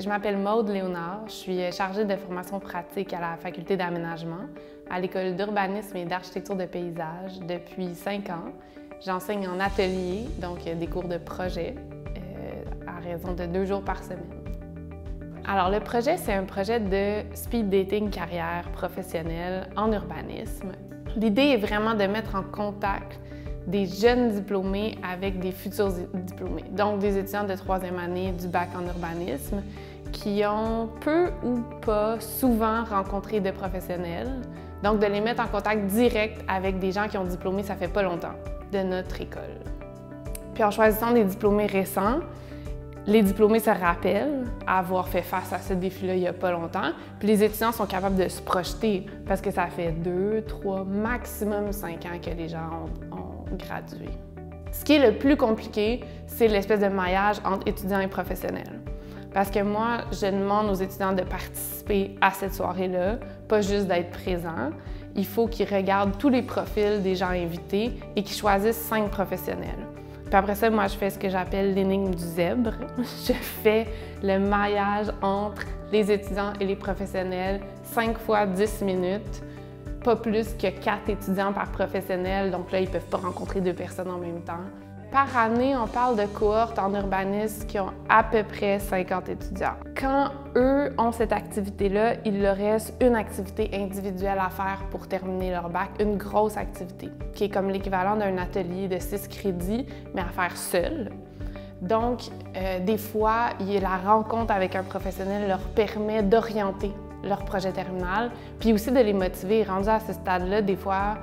Je m'appelle Maude Léonard. Je suis chargée de formation pratique à la faculté d'aménagement, à l'école d'urbanisme et d'architecture de paysage depuis cinq ans. J'enseigne en atelier, donc des cours de projet, euh, à raison de deux jours par semaine. Alors, le projet, c'est un projet de speed dating carrière professionnelle en urbanisme. L'idée est vraiment de mettre en contact des jeunes diplômés avec des futurs diplômés, donc des étudiants de troisième année du bac en urbanisme qui ont peu ou pas souvent rencontré de professionnels, donc de les mettre en contact direct avec des gens qui ont diplômé ça fait pas longtemps de notre école. Puis en choisissant des diplômés récents, les diplômés se rappellent avoir fait face à ce défi-là il n'y a pas longtemps, puis les étudiants sont capables de se projeter parce que ça fait deux, trois, maximum cinq ans que les gens ont, ont gradué. Ce qui est le plus compliqué, c'est l'espèce de maillage entre étudiants et professionnels. Parce que moi, je demande aux étudiants de participer à cette soirée-là, pas juste d'être présents. Il faut qu'ils regardent tous les profils des gens invités et qu'ils choisissent cinq professionnels. Puis après ça, moi, je fais ce que j'appelle l'énigme du zèbre. Je fais le maillage entre les étudiants et les professionnels, cinq fois dix minutes, pas plus que quatre étudiants par professionnel. Donc là, ils ne peuvent pas rencontrer deux personnes en même temps. Par année, on parle de cohortes en urbanisme qui ont à peu près 50 étudiants. Quand eux ont cette activité-là, il leur reste une activité individuelle à faire pour terminer leur bac, une grosse activité, qui est comme l'équivalent d'un atelier de 6 crédits, mais à faire seul. Donc, euh, des fois, la rencontre avec un professionnel leur permet d'orienter leur projet terminal, puis aussi de les motiver. Rendus à ce stade-là, des fois,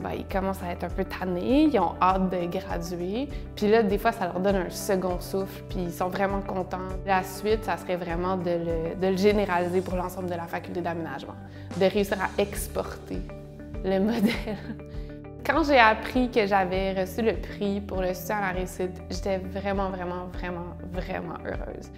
ben, ils commencent à être un peu tannés, ils ont hâte de graduer. Puis là, des fois, ça leur donne un second souffle, puis ils sont vraiment contents. La suite, ça serait vraiment de le, de le généraliser pour l'ensemble de la faculté d'aménagement, de réussir à exporter le modèle. Quand j'ai appris que j'avais reçu le prix pour le soutien à la réussite, j'étais vraiment, vraiment, vraiment, vraiment heureuse.